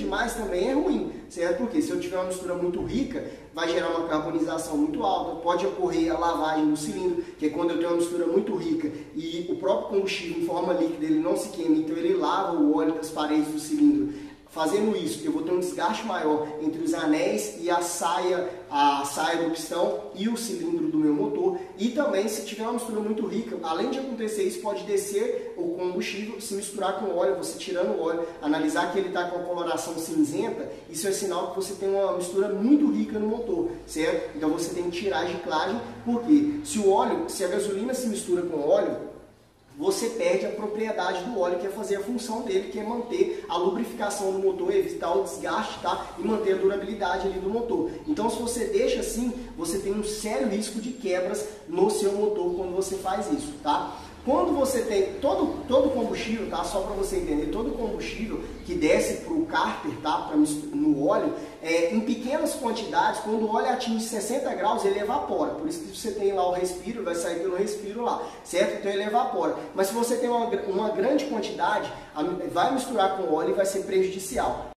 demais também é ruim, certo? Porque se eu tiver uma mistura muito rica, vai gerar uma carbonização muito alta, pode ocorrer a lavagem do cilindro, que é quando eu tenho uma mistura muito rica e o próprio combustível em forma líquida ele não se queima, então ele lava o óleo das paredes do cilindro Fazendo isso, eu vou ter um desgaste maior entre os anéis e a saia, a saia do pistão e o cilindro do meu motor. E também, se tiver uma mistura muito rica, além de acontecer isso, pode descer o combustível, se misturar com óleo, você tirando o óleo, analisar que ele está com a coloração cinzenta, isso é sinal que você tem uma mistura muito rica no motor, certo? Então você tem que tirar a giclagem, porque se o óleo, se a gasolina se mistura com óleo, você perde a propriedade do óleo, que é fazer a função dele, que é manter a lubrificação do motor, evitar o desgaste tá? e manter a durabilidade ali do motor. Então, se você deixa assim, você tem um sério risco de quebras no seu motor quando você faz isso. Tá? Quando você tem todo, todo combustível, tá? Só para você entender, todo combustível que desce para o cárter, tá? Pra, no óleo, é, em pequenas quantidades, quando o óleo atinge 60 graus, ele evapora. Por isso que você tem lá o respiro, vai sair pelo respiro lá, certo? Então ele evapora. Mas se você tem uma, uma grande quantidade, vai misturar com óleo e vai ser prejudicial.